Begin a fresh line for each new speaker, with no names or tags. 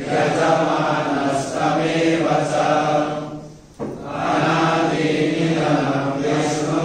यजमानस्तमेव च अनादिनिधनं विष्णु